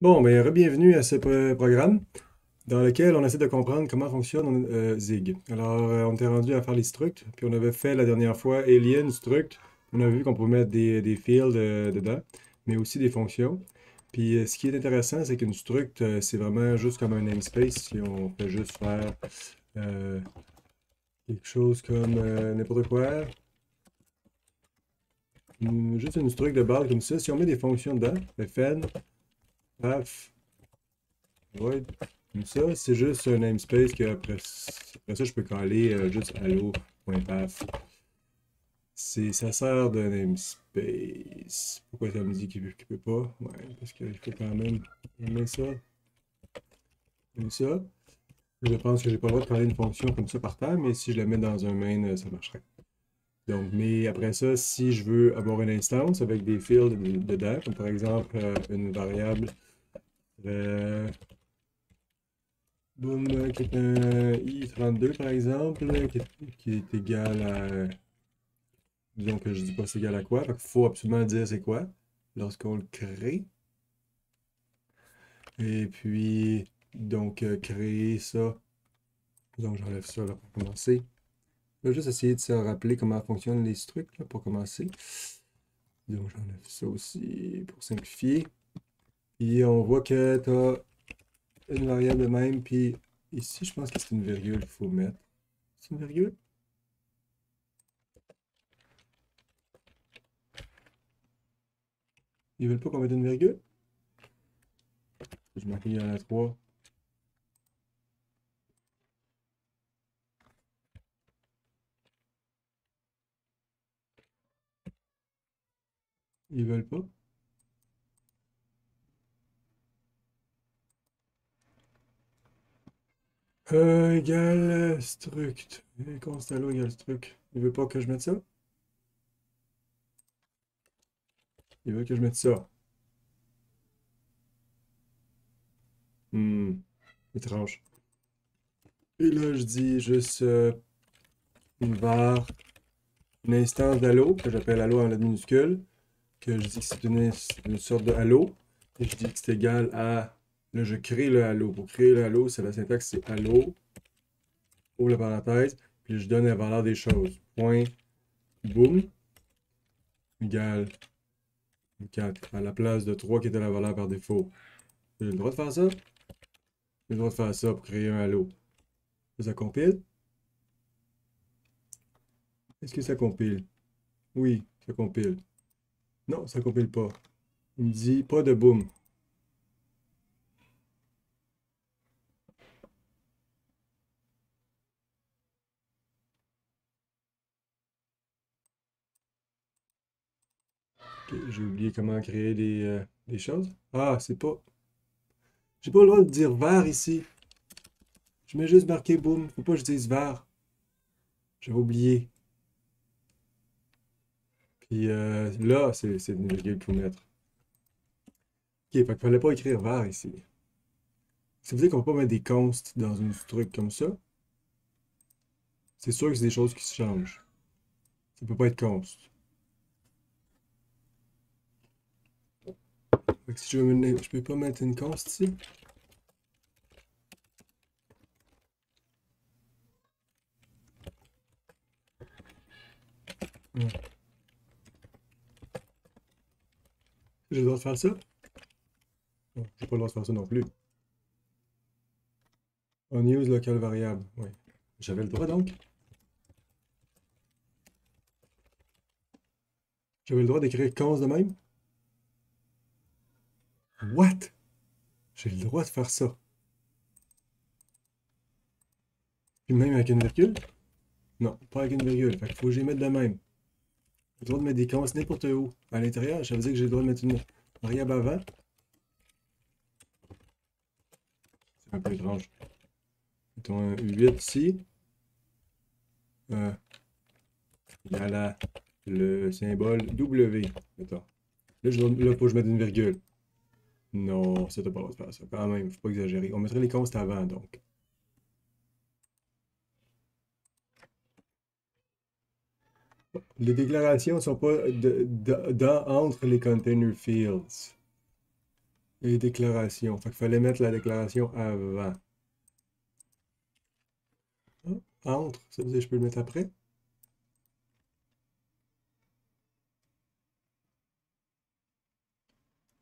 Bon, ben, bienvenue à ce programme dans lequel on essaie de comprendre comment fonctionne euh, Zig. Alors, euh, on était rendu à faire les structs, puis on avait fait la dernière fois Alien Struct. On a vu qu'on pouvait mettre des, fields euh, dedans, mais aussi des fonctions. Puis, ce qui est intéressant, c'est qu'une struct, c'est vraiment juste comme un namespace. Si on fait juste faire quelque chose comme n'importe quoi, juste une struct de base comme ça. Si on met des fonctions dedans, fn, Paf. Void. Comme ça, c'est juste un namespace que après, ça, je peux caler euh, juste allo.paf. Ça sert de namespace. Pourquoi ça me dit qu'il ne peut pas? Ouais, parce qu'il faut quand même mettre ça. Comme ça. Je pense que j'ai pas le droit de caler une fonction comme ça par terre, mais si je la mets dans un main, euh, ça marcherait. Donc, mais après ça, si je veux avoir une instance avec des fields dedans, comme par exemple euh, une variable euh, boom, qui est un i32 par exemple, qui est, égal à. Disons que je dis pas c'est égal à quoi. il faut absolument dire c'est quoi lorsqu'on le crée. Et puis, donc, euh, créer ça. Donc, j'enlève ça là pour commencer. Je vais juste essayer de se rappeler comment fonctionnent les trucs là, pour commencer. Donc, j'enlève ça aussi pour simplifier. Puis on voit que tu as une variable de même. Puis ici, je pense que c'est une virgule qu'il faut mettre. C'est une virgule? Ils veulent pas qu'on mette une virgule? Je marque il y en a trois. Ils veulent pas? Euh, égal struct. Égale struct? Il veut pas que je mette ça? Il veut que je mette ça. Hmm. Étrange. Et là, je dis juste euh, une var, une instance d'allo, que j'appelle allo en lettre minuscule, que je dis que c'est une, une, sorte de halo, et je dis que c'est égal à Là, je crée le halo. Pour créer le halo, c'est la syntaxe, c'est halo, ouvre la parenthèse, puis je donne la valeur des choses. Point, boom, égale 4, à la place de 3 qui était la valeur par défaut. J'ai le droit de faire ça? J'ai le droit de faire ça pour créer un halo. Ça compile? Est-ce que ça compile? Oui, ça compile. Non, ça compile pas. Il me dit pas de boom. J'ai oublié comment créer des, euh, des choses. Ah, c'est pas... J'ai pas le droit de dire var ici. Je mets juste marqué boom. Faut pas que je dise var. J'avais oublié. Puis euh, là, c'est qu'il faut mettre. Ok, fait qu'il fallait pas écrire var ici. Ça veut dire qu'on peut pas mettre des consts dans une truc comme ça. C'est sûr que c'est des choses qui se changent. Ça peut pas être const. Si je veux je peux pas mettre une const ici. J'ai le droit de faire ça? Non, j'ai pas le droit de faire ça non plus. On use local variable. Oui. J'avais le droit donc. J'avais le droit d'écrire const de même? What? J'ai le droit de faire ça. Puis même avec une virgule? Non, pas avec une virgule. Fait qu'il faut que les mette de même. J'ai le droit de mettre des constantes n'importe où. À l'intérieur, ça veut dire que j'ai le droit de mettre une variable avant. C'est un peu étrange. Mettons un 8 ici. Euh, il y a là le symbole W. Là, je là, faut que je mette une virgule. Non, c'était pas faire ça. Quand même, faut pas exagérer. On mettrait les consts avant, donc. Les déclarations ne sont pas dans, entre les container fields. et déclaration. Fait qu'il fallait mettre la déclaration avant. Ah, entre, ça veut dire que je peux le mettre après?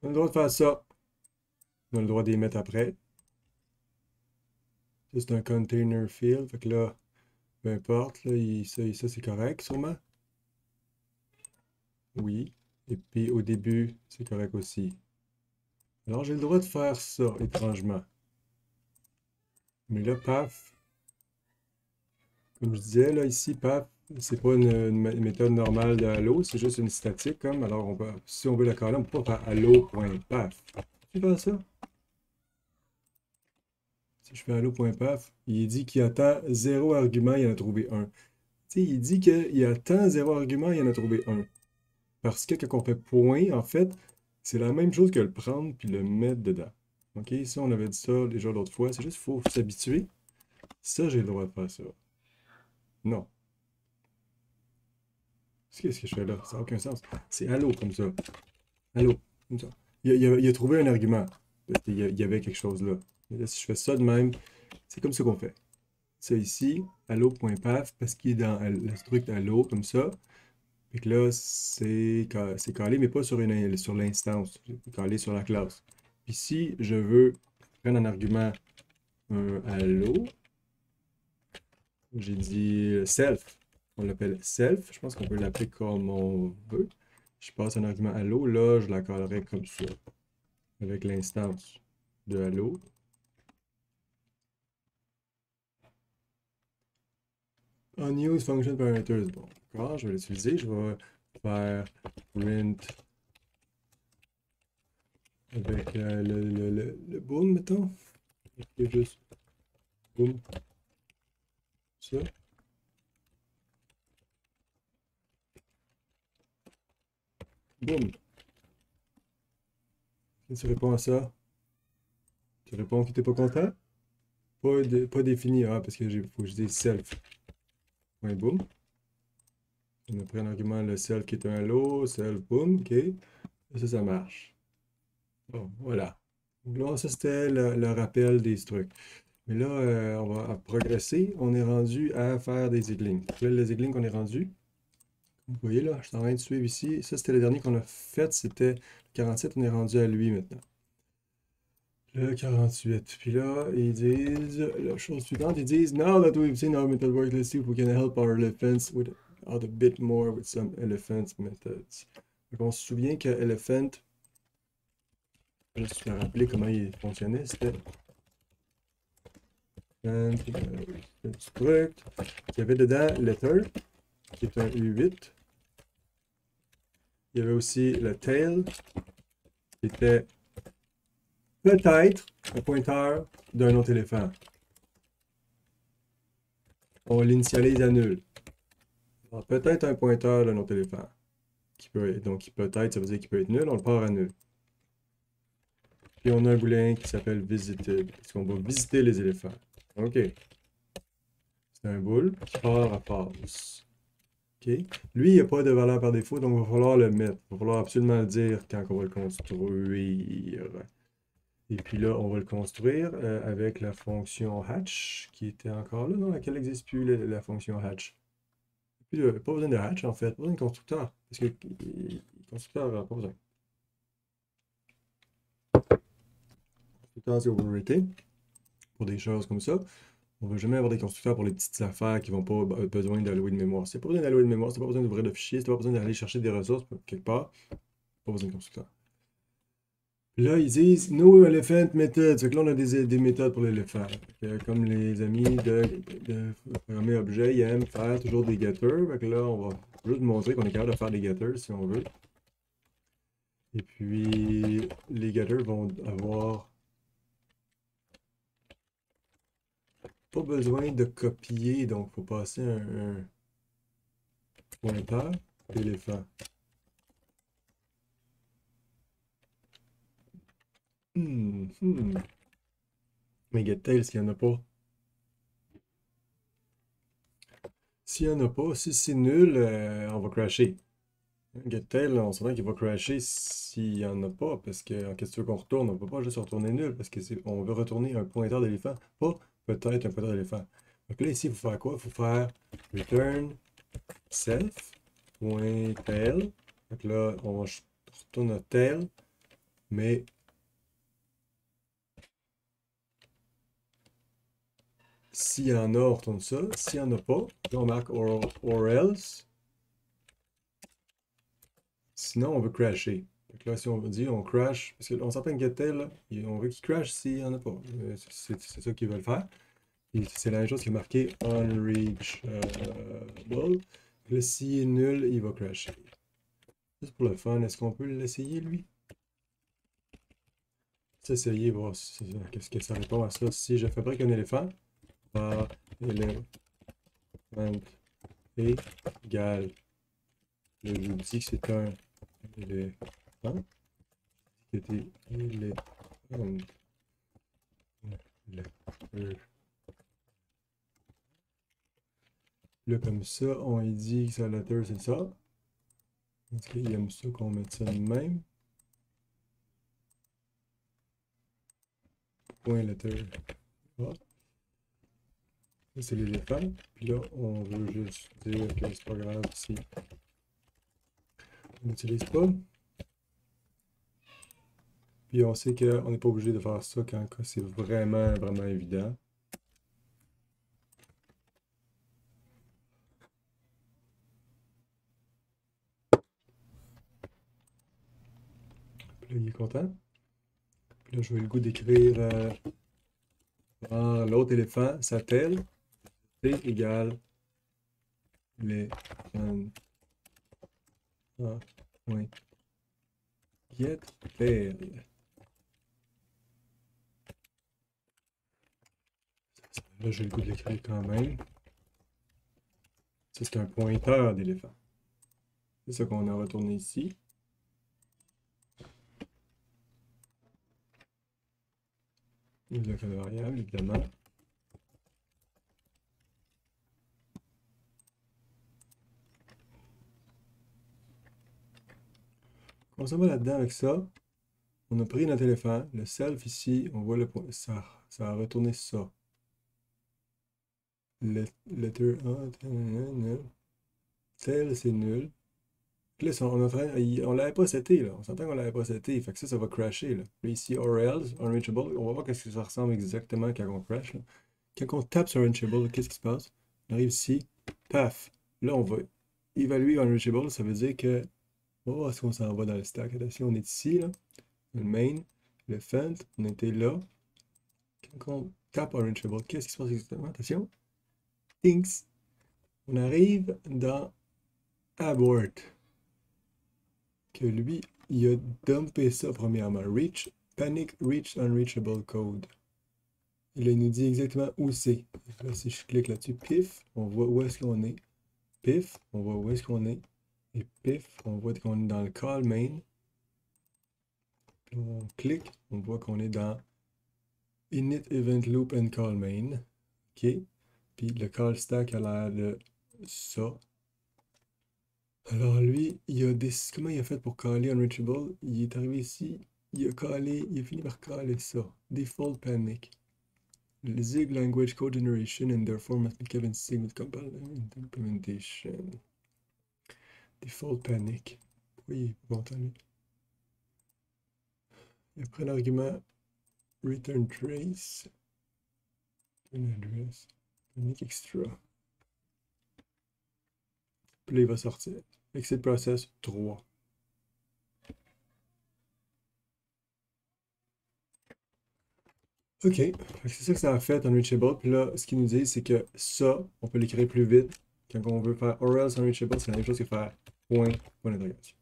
On a le droit de faire ça. On a le droit d'y mettre après. C'est un container field. Fait que là, peu importe, là, ça, c'est correct sûrement. Oui. Et puis au début, c'est correct aussi. Alors j'ai le droit de faire ça, étrangement. Mais là, paf. Comme je disais, là, ici, paf, c'est pas une, méthode normale de Halo, c'est juste une statique comme. Alors, on si on veut la coller, on peut pas faire Halo.paf. Tu fais ça? Si je fais Halo.paf, il dit qu'il attend zéro argument, il en a trouvé un. Tu sais, il dit qu'il attend zéro argument, il en a trouvé un. Parce que quand on fait point, en fait, c'est la même chose que le prendre puis le mettre dedans. OK? Si on avait dit ça déjà l'autre fois, c'est juste qu'il faut s'habituer. Ça, j'ai le droit de faire ça. Non. Qu'est-ce que je fais là? Ça n'a aucun sens. C'est allô comme ça. Allô, comme ça. Il, a, trouvé un argument. Il y avait quelque chose là. Là, si je fais ça de même, c'est comme ça qu'on fait. Ça ici, allo.paf, parce qu'il est dans le truc allo, comme ça. Fait que là, c'est calé, mais pas sur l'instance. Sur calé sur la classe. Ici, je veux prendre un argument un allo. J'ai dit self. On l'appelle self. Je pense qu'on peut l'appeler comme on veut. Je passe un argument allo. Là, je la collerai comme ça. Avec l'instance de allo. Unused function parameters. Bon, d'accord, je vais l'utiliser. Je vais faire print avec euh, le, le, le, le, boom, mettons. Et juste boom. Ça. Boom. Et tu réponds à ça. Tu réponds que tu n'es pas content? Pas, pas défini. Ah, parce que faut que je dise self. Point boom. On a pris un argument le self qui est un lot, self boom, ok. Et ça, ça marche. Bon, voilà. Donc ça c'était le, rappel des trucs. Mais là, euh, on va progresser. On est rendu à faire des églings. Là, les églings qu'on est rendu. Vous voyez là, je suis en train de suivre ici. Ça, c'était le dernier qu'on a fait. C'était 47. On est rendu à lui maintenant. Le 48. Puis là, ils disent la chose suivante. Ils disent Now that we've seen our method work, let's see if we can help our elephants with out a bit more with some elephant methods. On se souvient que elephant, juste me rappeler comment il fonctionnait, c'était un truc. Il y avait dedans letter, qui est un U8. Il y avait aussi le tail, qui était peut-être un pointeur d'un autre éléphant. On l'initialise à nul. Peut-être un pointeur d'un autre éléphant. Qui peut donc, peut-être, ça veut dire qu'il peut être nul, on le part à nul. Puis on a un booléen qui s'appelle visited, parce qu'on va visiter les éléphants? OK. C'est un boule qui part à false. Lui, il n'y a pas de valeur par défaut, donc il va falloir le mettre. Il va falloir absolument le dire quand on va le construire. Et puis là, on va le construire euh, avec la fonction hatch, qui était encore là, non, laquelle n'existe plus, la, fonction hatch. euh, pas besoin de hatch, en fait, pas besoin de constructeur, parce que le constructeur n'a pas besoin. Constructeur, c'est overrated pour des choses comme ça. On ne veut jamais avoir des constructeurs pour les petites affaires qui vont pas avoir besoin d'allouer de mémoire. C'est pas besoin d'allouer de mémoire, c'est pas besoin d'ouvrir de fichier, c'est pas besoin d'aller chercher des ressources quelque part. Pas besoin de constructeur. Là, ils disent No Elephant Method. C'est que là, on a des, des méthodes pour l'éléphant. Comme les amis de, de programmer objet, ils aiment faire toujours des getters. Fait là, on va juste montrer qu'on est capable de faire des getters si on veut. Et puis, les getters vont avoir pas besoin de copier, donc il faut passer un, un pointeur d'éléphant. Hmm, hmm. Mais GetTail, s'il n'y en a pas. S'il n'y en a pas, si c'est nul, euh, on va crasher. GetTail, on sent qu'il va crasher s'il n'y en a pas, parce que qu'est-ce que tu veux qu'on retourne? On ne peut pas juste retourner nul, parce qu'on veut retourner un pointeur d'éléphant, pas peut-être un pointeur d'éléphant. Donc là, ici, il faut faire quoi? Il faut faire return self tail. Donc là, on retourne à tail, mais s'il y en a, on retourne ça. S'il n'y en a pas, on marque or else. Sinon, on veut crasher. Donc là, si on dire on crash, parce qu'on s'entend que là, on veut qu'il crash s'il n'y en a pas. C'est ça qu'ils veulent faire. C'est la même chose qui est marqué unreachable. Là, s'il est nul, il va crasher. Juste pour le fun, est-ce qu'on peut l'essayer, lui? Essayer, voir qu'est-ce que ça répond à ça. Si je fabrique un éléphant, par éléphant égale. Je vous dis que c'est un éléphant. C'était éléphant. Là, comme ça, on dit que sa letter, c'est ça. Est-ce qu'il aime ça qu'on mette ça de même? Point letter. Ah. C'est l'éléphant. Puis là, on veut juste dire que c'est pas grave si on n'utilise pas. Puis on sait qu'on n'est pas obligé de faire ça quand c'est vraiment, vraiment évident. Puis là, il est content. Puis là, je vais le goût d'écrire euh, l'autre éléphant s'appelle Égale les ah, oui. Get. Là, j'ai le goût de l'écrire quand même. C'est un pointeur d'éléphant. C'est ça qu'on a retourné ici. Le code variable, évidemment. On s'en va là-dedans avec ça. On a pris notre éléphant, le self ici, on voit le point, ça, ça a retourné ça. Le, letter A, tel, c'est nul. Là, on, on l'avait pas seté, là. On s'entend qu'on l'avait pas seté. Fait que ça, ça va crasher, là. ici, or else, unreachable. On va voir qu'est-ce que ça ressemble exactement quand on crash, là. Quand on tape sur unreachable, qu'est-ce qui se passe? On arrive ici, paf. Là, on va évaluer unreachable. Ça veut dire que, on va voir ce qu'on s'en va dans le stack. Attention, on est ici, là. Le main, le fent, on était là. Quand on tape unreachable, qu'est-ce qui se passe exactement? Attention. Things. On arrive dans abort que lui, il a dumpé ça premièrement. Reach, Panic Reach Unreachable Code. Et là, il nous dit exactement où c'est. Là, si je clique là-dessus, pif, on voit où est-ce qu'on est. Pif, on voit où est-ce qu'on est. Et pif, on voit qu'on est dans le call main. on clique, on voit qu'on est dans init event loop and call main. OK. Puis le call stack a l'air de ça. Alors lui, il a des... comment il a fait pour caler Unreachable? Il est arrivé ici, il a calé, il a fini par caler ça. Default panic. Le Zig language code generation and therefore must be given signal implementation. Default panic. Oui, bon, lui. Il a pris l'argument return trace. Return address. Panic extra. Puis il va sortir. Exit process 3. OK. C'est ça que ça a fait en Reachable. Puis là, ce qu'il nous dit, c'est que ça, on peut l'écrire plus vite. Quand on veut faire or else Reachable, c'est la même chose que faire point, point d'interrogation.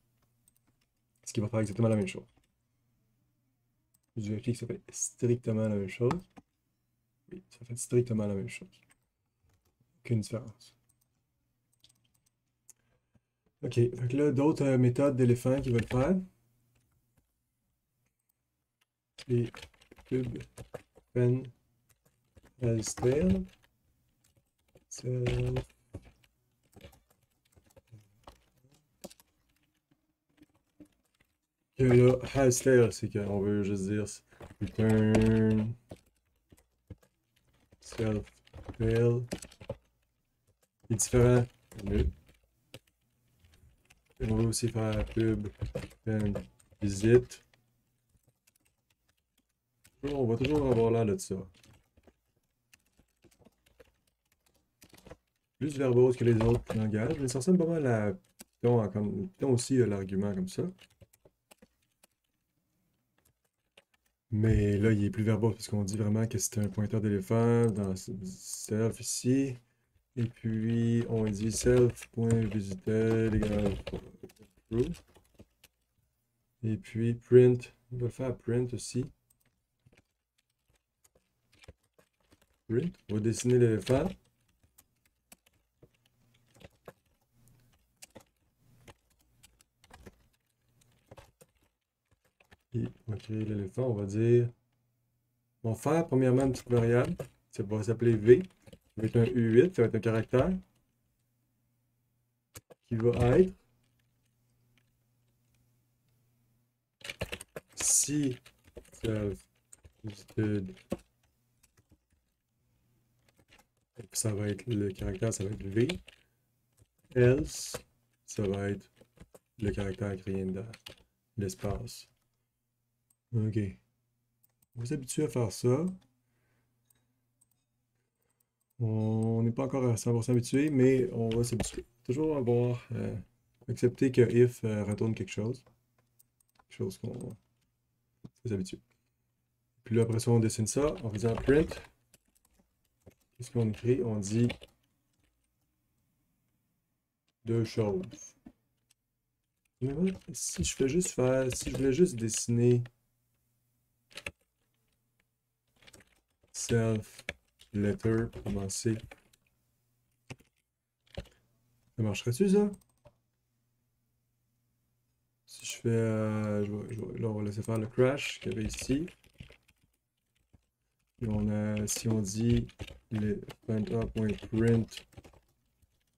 Ce qui va faire exactement la même chose. Je vérifie que ça fait strictement la même chose. Oui, ça fait strictement la même chose. Aucune différence. OK. Donc là, d'autres euh, méthodes d'éléphant qui veulent faire. Et cube pen as tail. que qu'on veut juste dire return self fail est différent. Mieux. On va aussi faire pub and visite. On va toujours avoir l'air de ça. Plus verbose que les autres langages, mais ça ressemble pas mal à Python, comme, aussi a l'argument comme ça. Mais là, il est plus verbose parce qu'on dit vraiment que c'est un pointeur d'éléphant dans self ici. Et puis, on dit self.visited égale true. Et puis, print. On va faire print aussi. Print. On va dessiner l'éléphant. Et on va créer l'éléphant, on va dire. On va faire premièrement une petite variable. Ça va s'appeler V. Ça va être un U8, ça va être un caractère. Qui va être. Si. Ça va être le caractère, ça va être V. Else, ça va être le caractère créé dans l'espace. Ok. On va s'habituer à faire ça. On n'est pas encore à 100% habitué, mais on va s'habituer. Toujours avoir euh, accepter que if euh, retourne quelque chose. Quelque chose qu'on s'habitue. Puis là, après ça, on dessine ça en faisant print. Qu'est-ce qu'on écrit? On dit deux choses. si je fais juste faire, si je voulais juste dessiner self letter commencer. Ça marcherait-tu ça? Si je fais... Euh, là, on va laisser faire le crash qu'il y avait ici. Et on a, si on dit le penta.print,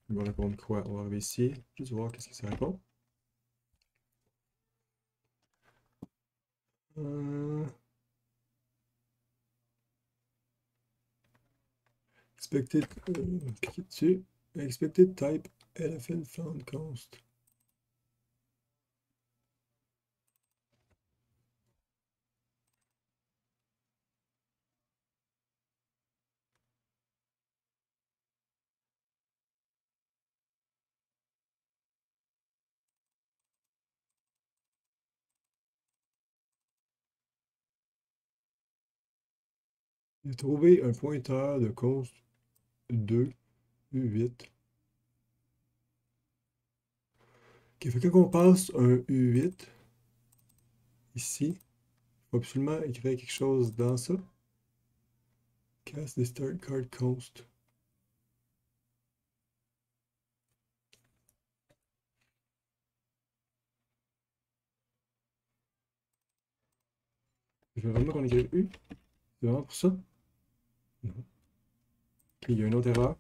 il va répondre quoi? On va arriver ici, juste voir qu'est-ce que ça répond. Euh... Expected, euh, Expected type elephant found const. J'ai trouvé un pointeur de const 2, U8. Ok, fait quand on passe un U8, ici, il faut absolument écrire quelque chose dans ça. Cast the start card const. Je veux vraiment qu'on écrive U? C'est vraiment pour ça? Non il y a une autre erreur.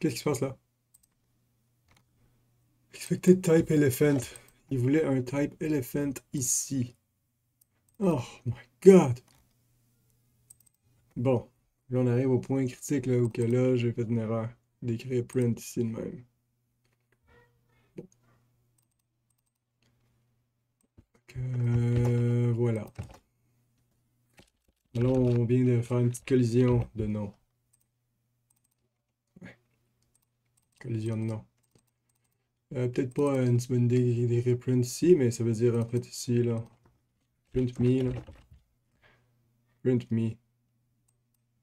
Qu'est-ce qui se passe là? Expected type elephant. Il voulait un type elephant ici. Oh my god! Bon, là on arrive au point critique là où là j'ai fait une erreur d'écrire print ici de même. Bon. Euh, voilà. Là on vient de faire une petite collision de noms. Ouais. Collision de noms. Euh, peut-être pas une bonne idée d'écrire print ici, mais ça veut dire en fait ici là. Print me, là. Print me.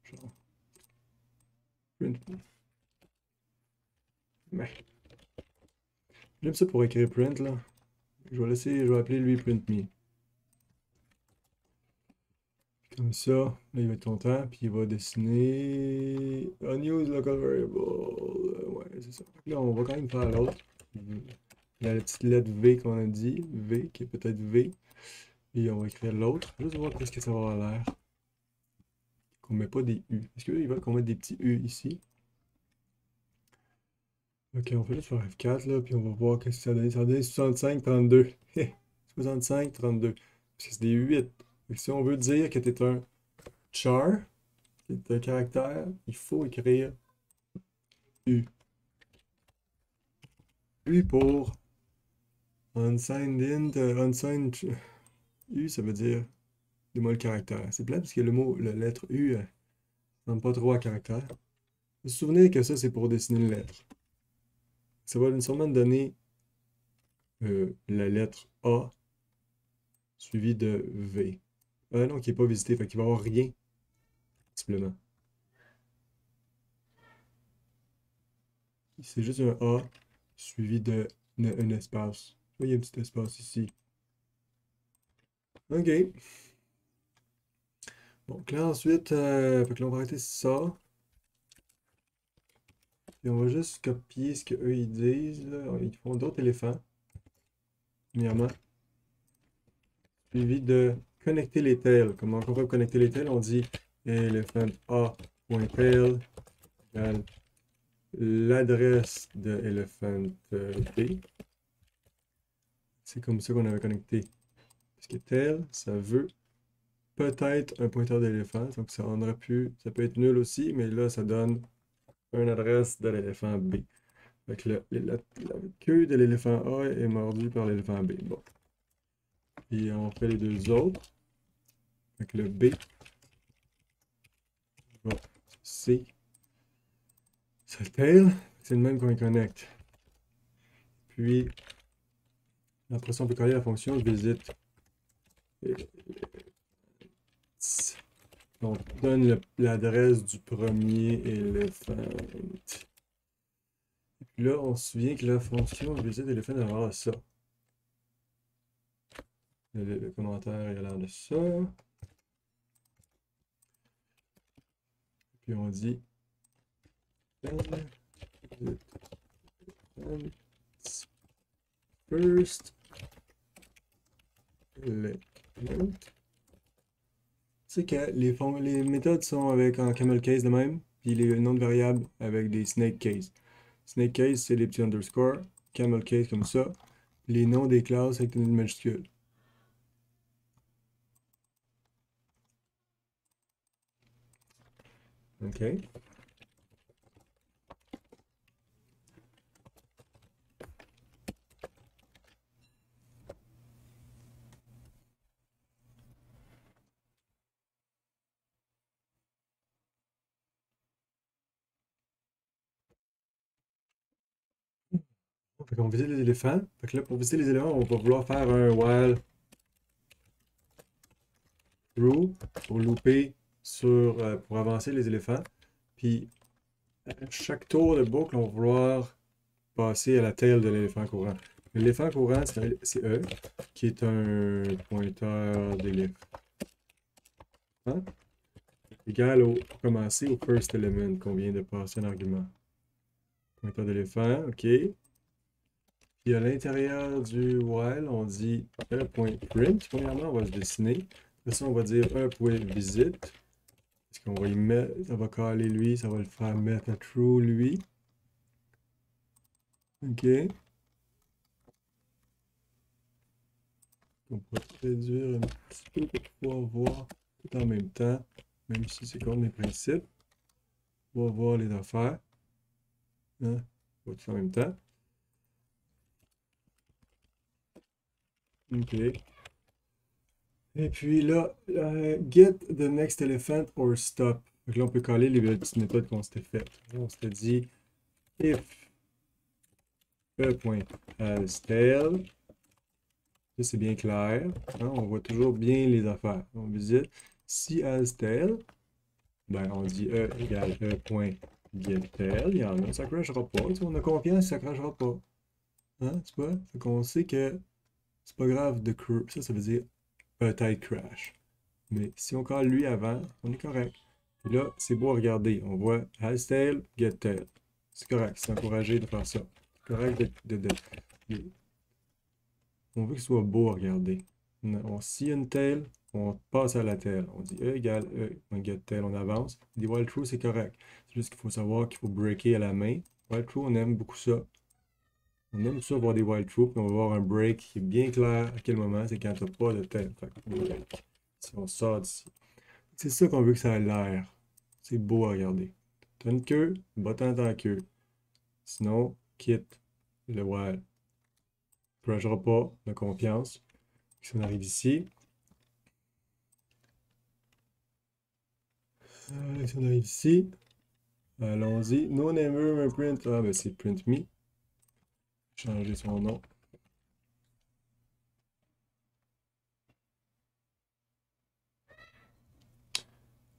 Genre. Print me. Mais. J'aime ça pour écrire print, là. Je vais laisser, je vais appeler lui print me. Comme ça, là, il va être content, puis il va dessiner unused local variable. Ouais, c'est ça. Là, on va quand même faire l'autre. La petite lettre V qu'on a dit. V, qui est peut-être V. Et on va écrire l'autre. Juste voir qu'est-ce que ça va avoir l'air. Qu'on met pas des U. Est-ce qu'ils veulent qu'on mette des petits U ici? Ok, on fait juste faire F4 là, puis on va voir qu'est-ce que ça donne. Ça donne 65, 32. 65, 32. Parce que c'est des 8. si on veut dire que tu es un char, qui est un caractère, il faut écrire U. U pour unsigned int, unsigned U, ça veut dire dis-moi le caractère. C'est plat parce que le mot, la lettre U, ressemble pas trop à caractère. Vous vous souvenez que ça, c'est pour dessiner une lettre. Ça va sûrement donner euh, la lettre A suivie de V. Ah non, qui n'est pas visité, fait qu'il va y avoir rien, simplement. C'est juste un A suivi de un espace. il y a un petit espace ici. OK. Donc là, ensuite, euh, là, on va arrêter ça. Et on va juste copier ce qu'eux ils disent. Ils font d'autres éléphants. Premièrement. Suivi de connecter les tails. Comment on peut connecter les tails? On dit elephant A.tail égale l'adresse de elephant B. C'est comme ça qu'on avait connecté. Que tail, ça veut peut-être un pointeur d'éléphant. Donc ça aurait pu, ça peut être nul aussi, mais là, ça donne une adresse de l'éléphant B. Donc la, queue de l'éléphant A est mordue par l'éléphant B. Bon. Et on fait les deux autres. Donc le B. Bon. C. Le tail. C'est le même qu'on connecte. Puis, après ça, peut coller la fonction visite. On donne l'adresse du premier éléphant. Et puis là, on se souvient que la fonction visite éléphant avoir ça. Le, commentaire a l'air de ça. puis on dit first c'est que les, les méthodes sont avec un camel case de même, puis les noms de variables avec des snake case. Snake case, c'est les petits underscores. Camel case, comme ça. Les noms des classes avec une majuscule. OK. Qu'on visite les éléphants. Fait là, pour visiter les éléphants, on va vouloir faire un while through pour louper sur, euh, pour avancer les éléphants. Puis, à chaque tour de boucle, on va vouloir passer à la taille de l'éléphant courant. L'éléphant courant, c'est E, qui est un pointeur d'éléphant. Égal au, pour commencer, au first element qu'on vient de passer en argument. Pointeur d'éléphant, OK. Puis à l'intérieur du while, on dit un point print. Premièrement, on va se dessiner. Après ça, on va dire un point. Parce qu'on va y mettre, ça va caler lui, ça va le faire mettre à true lui. OK. On va réduire un petit peu pour pouvoir voir tout en même temps, même si c'est comme les principes. On va voir les affaires. Hein? On va tout en même temps. OK. Et puis là, get the next elephant or stop. Donc là, on peut coller les petites méthodes qu'on s'était faites. On s'était dit if e.hasTail. Ça, c'est bien clair. Hein, on voit toujours bien les affaires. On visite si hasTail, ben, on dit e égale e.getTail. Il y en a, ça ne crashera pas. on a confiance, ça ne crashera pas. Hein, tu vois? Fait qu'on sait que c'est pas grave de ça, ça veut dire peut-être crash. Mais si on colle lui avant, on est correct. Et là, c'est beau à regarder. On voit has tail, get tail. C'est correct, c'est encouragé de faire ça. C'est correct de, On veut qu'il soit beau à regarder. On scie une tail, on passe à la tail. On dit E égale E, on get tail, on avance. On dit wild true, c'est correct. C'est juste qu'il faut savoir qu'il faut breaker à la main. Wild true, on aime beaucoup ça. On aime ça voir des wild true, puis on va voir un break qui est bien clair à quel moment, c'est quand tu n'as pas de tail. Si on sort d'ici. C'est ça qu'on veut que ça ait l'air. C'est beau à regarder. T'as une queue, bottin dans la queue. Sinon, quitte le wild. Ne pas, de confiance. Si on arrive ici. Euh, si on arrive ici. Allons-y. No name print. Ah, ben c'est print me. Changer son nom.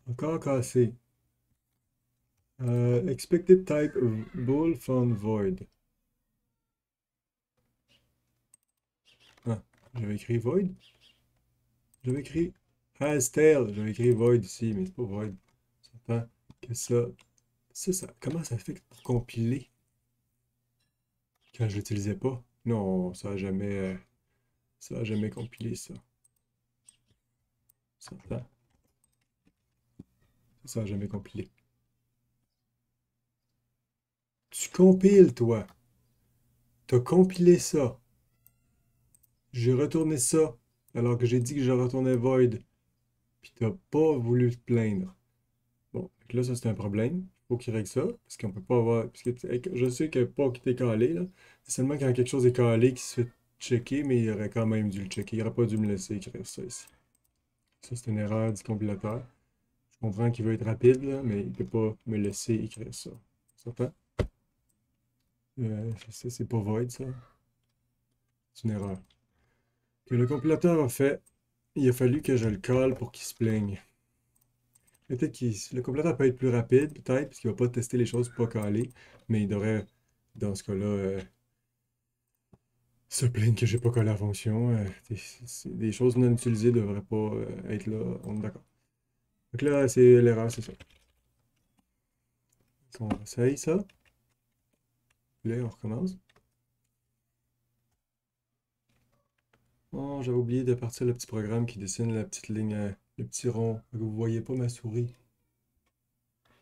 Encore cassé. Euh, expected type bool from void. Ah, j'avais écrit void. J'avais écrit has tail. J'avais écrit void ici, mais c'est pas void. Ça que ça. Ça, ça. Comment ça fait pour compiler? Je l'utilisais pas? Non, ça a jamais. Ça a jamais compilé ça. Ça, ça a jamais compilé. Tu compiles, toi. T'as compilé ça. J'ai retourné ça, alors que j'ai dit que je retournais void. Puis t'as pas voulu te plaindre. Bon, là, ça c'est un problème. Faut qu'il règle ça, parce qu'on peut pas avoir... Parce que je sais que pas qu'il t'est calé, là. C'est seulement quand quelque chose est calé qu'il se fait checker, mais il aurait quand même dû le checker. Il aurait pas dû me laisser écrire ça ici. Ça, c'est une erreur du compilateur. Je comprends qu'il veut être rapide, là, mais il peut pas me laisser écrire ça. Fait? Euh, c'est pas void, ça. C'est une erreur. Que le compilateur a fait, il a fallu que je le colle pour qu'il se plaigne. Peut-être que le compilateur peut être plus rapide, peut-être, parce qu'il va pas tester les choses pas calées, mais il devrait, dans ce cas-là, euh, se plaindre que j'ai pas collé la fonction. Euh, des, choses non utilisées devraient pas être là. On est d'accord. Donc là, c'est l'erreur, c'est ça. On essaye ça? Là, on recommence. Oh, j'avais oublié de partir le petit programme qui dessine la petite ligne, euh, le petit rond. Vous voyez pas ma souris.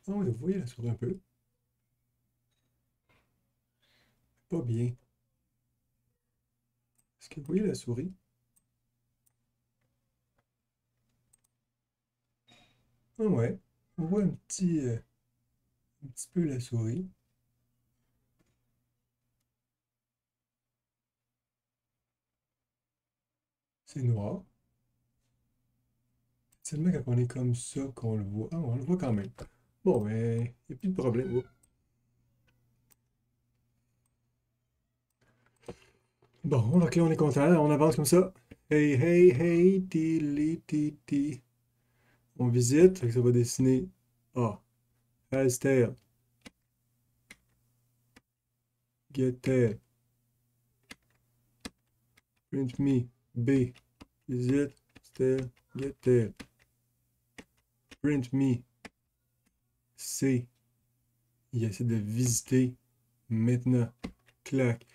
Ah oui, vous voyez la souris un peu. Pas bien. Est-ce que vous voyez la souris? Ah ouais, on voit un petit, euh, un petit peu la souris. C'est noir. C'est seulement quand on est comme ça qu'on le voit. Ah, on le voit quand même. Bon, mais il n'y a plus de problème. Bon, donc là, on est content. On avance comme ça. Hey, hey, hey, ti, li, ti. On visite. ça va dessiner A. As tail. Get tail. Print me. B. Visit, still, get there. Print me. C. Il essaie de visiter maintenant. Clac.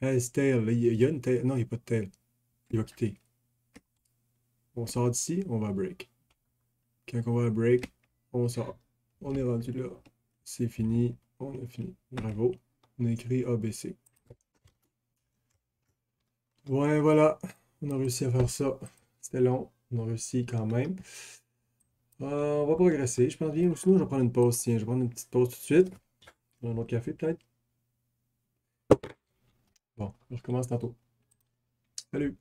Has tail. Il y a une tail. Non, il n'y a pas de tail. Il va quitter. On sort d'ici, on va break. Quand on va break, on sort. On est rendu là. C'est fini. On a fini. Bravo. On a écrit ABC. Ouais, voilà. On a réussi à faire ça. C'était long. On a réussi quand même. Euh, on va progresser, je pense bien. Ou sinon, je vais prendre une pause. Tiens, je vais prendre une petite pause tout de suite. Un autre café, peut-être. Bon, je recommence tantôt. Salut!